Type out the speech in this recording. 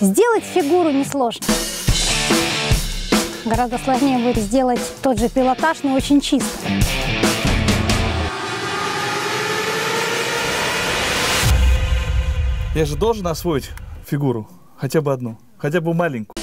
Сделать фигуру несложно. Гораздо сложнее будет сделать тот же пилотаж, но очень чисто. Я же должен освоить фигуру, хотя бы одну, хотя бы маленькую.